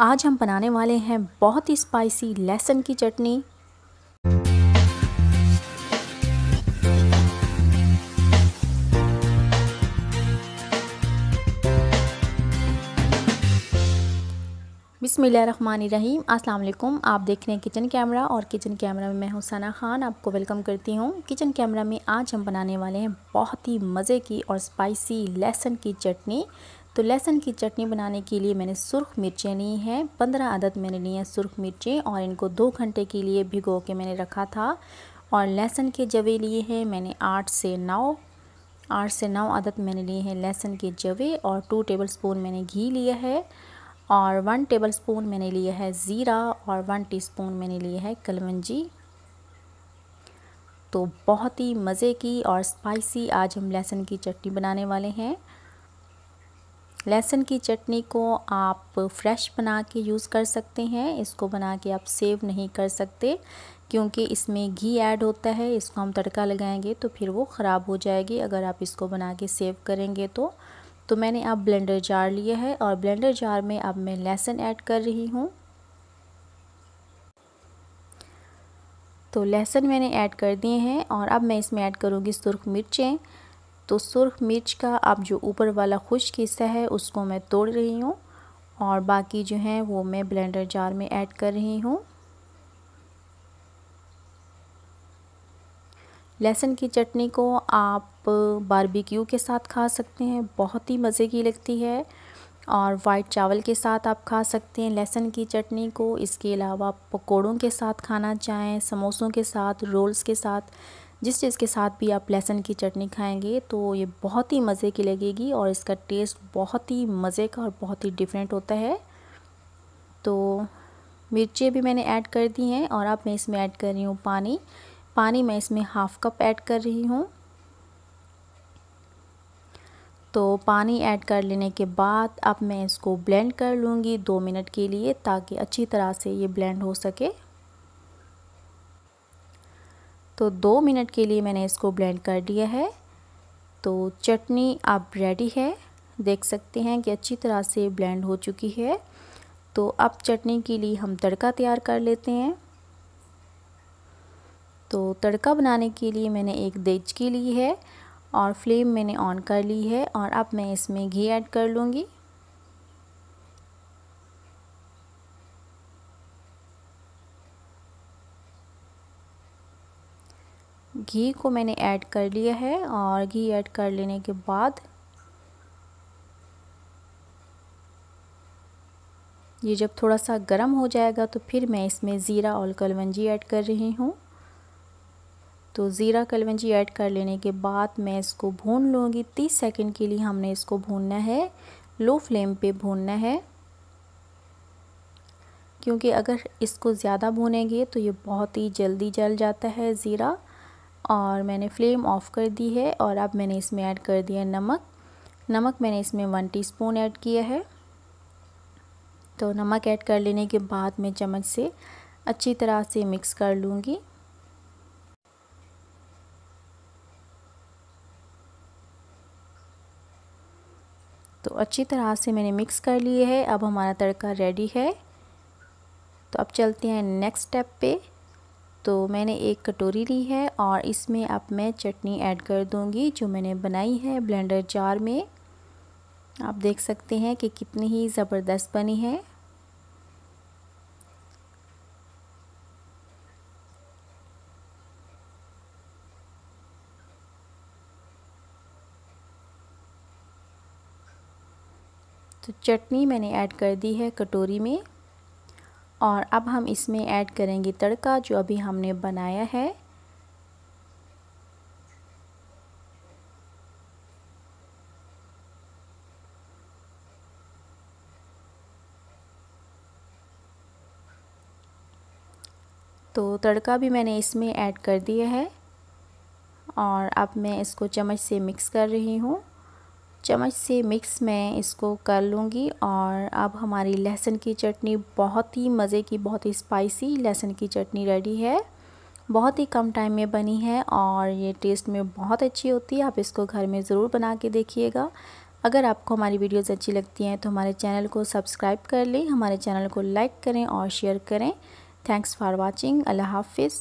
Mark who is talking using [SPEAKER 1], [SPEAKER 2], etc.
[SPEAKER 1] आज हम बनाने वाले हैं बहुत ही स्पाइसी लहसुन की चटनी। बिसमीम अस्सलाम आप देख रहे हैं किचन कैमरा और किचन कैमरा में मैं हूँ सना खान। आपको वेलकम करती हूँ। किचन कैमरा में आज हम बनाने वाले हैं बहुत ही मज़े की और स्पाइसी लहसुन की चटनी। तो लहसुन की चटनी बनाने के लिए मैंने सुरख मिर्चें ली हैं। पंद्रह अदद मैंने ली हैं सुरख मिर्चें और इनको दो घंटे के लिए भिगो के मैंने रखा था। और लहसुन के जवे लिए हैं मैंने आठ से नौ, आठ से नौ अदद मैंने लिए हैं लहसुन के जवे और टू टेबल स्पून मैंने घी लिया है। और वन टेबल स्पून मैंने लिया है ज़ीरा और वन टीस्पून मैंने लिया है कलवंजी। तो बहुत ही मज़े की और स्पाइसी आज हम लहसुन की चटनी बनाने वाले हैं। लहसुन की चटनी को आप फ्रेश बना के यूज़ कर सकते हैं। इसको बना के आप सेव नहीं कर सकते, क्योंकि इसमें घी ऐड होता है, इसको हम तड़का लगाएँगे तो फिर वो ख़राब हो जाएगी। अगर आप इसको बना के सेव करेंगे तो तो मैंने अब ब्लेंडर जार लिया है और ब्लेंडर जार में अब मैं लहसुन ऐड कर रही हूँ। तो लहसुन मैंने ऐड कर दिए हैं और अब मैं इसमें ऐड करूँगी सुरख मिर्चें। तो सुरख मिर्च का आप जो ऊपर वाला खुश्क हिस्सा है, उसको मैं तोड़ रही हूँ और बाकी जो है वो मैं ब्लेंडर जार में ऐड कर रही हूँ। लहसुन की चटनी को आप बारबेक्यू के साथ खा सकते हैं, बहुत ही मज़े की लगती है। और वाइट चावल के साथ आप खा सकते हैं, लहसुन की चटनी को। इसके अलावा पकोड़ों के साथ खाना चाहें, समोसों के साथ रोल्स के साथ। जिस चीज़ के साथ भी आप लहसुन की चटनी खाएँगे तो ये बहुत ही मज़े की लगेगी और इसका टेस्ट बहुत ही मज़े का और बहुत ही डिफरेंट होता है। तो मिर्चें भी मैंने ऐड कर दी हैं और अब मैं इसमें ऐड कर रही हूँ पानी। पानी मैं इसमें हाफ़ कप ऐड कर रही हूँ। तो पानी ऐड कर लेने के बाद अब मैं इसको ब्लेंड कर लूँगी दो मिनट के लिए ताकि अच्छी तरह से ये ब्लेंड हो सके। तो दो मिनट के लिए मैंने इसको ब्लेंड कर दिया है। तो चटनी अब रेडी है। देख सकते हैं कि अच्छी तरह से ब्लेंड हो चुकी है। तो अब चटनी के लिए हम तड़का तैयार कर लेते हैं। तो तड़का बनाने के लिए मैंने एक देचकी ली है और फ्लेम मैंने ऑन कर ली है और अब मैं इसमें घी ऐड कर लूँगी। घी को मैंने ऐड कर लिया है और घी ऐड कर लेने के बाद ये जब थोड़ा सा गर्म हो जाएगा तो फिर मैं इसमें ज़ीरा और कलवंजी ऐड कर रही हूँ। तो ज़ीरा, कलवंजी ऐड कर लेने के बाद मैं इसको भून लूँगी। तीस सेकंड के लिए हमने इसको भूनना है। लो फ्लेम पे भूनना है। क्योंकि अगर इसको ज़्यादा भूनेंगे तो ये बहुत ही जल्दी जल जाता है ज़ीरा। और मैंने फ्लेम ऑफ़ कर दी है और अब मैंने इसमें ऐड कर दिया नमक। नमक मैंने इसमें वन टीस्पून ऐड किया है। तो नमक ऐड कर लेने के बाद मैं चम्मच से अच्छी तरह से मिक्स कर लूँगी। तो अच्छी तरह से मैंने मिक्स कर लिए है। अब हमारा तड़का रेडी है। तो अब चलते हैं नेक्स्ट स्टेप पे। तो मैंने एक कटोरी ली है और इसमें अब मैं चटनी ऐड कर दूँगी, जो मैंने बनाई है ब्लेंडर जार में। आप देख सकते हैं कि कितनी ही ज़बरदस्त बनी है। तो चटनी मैंने ऐड कर दी है कटोरी में। और अब हम इसमें ऐड करेंगे तड़का जो अभी हमने बनाया है। तो तड़का भी मैंने इसमें ऐड कर दिया है और अब मैं इसको चम्मच से मिक्स कर रही हूँ। चम्मच से मिक्स मैं इसको कर लूँगी और अब हमारी लहसुन की चटनी बहुत ही मज़े की, बहुत ही स्पाइसी लहसुन की चटनी रेडी है। बहुत ही कम टाइम में बनी है और ये टेस्ट में बहुत अच्छी होती है। आप इसको घर में ज़रूर बना के देखिएगा। अगर आपको हमारी वीडियोज़ अच्छी लगती हैं तो हमारे चैनल को सब्सक्राइब कर लें, हमारे चैनल को लाइक करें और शेयर करें। थैंक्स फॉर वॉचिंग अल्लाह हाफिज़।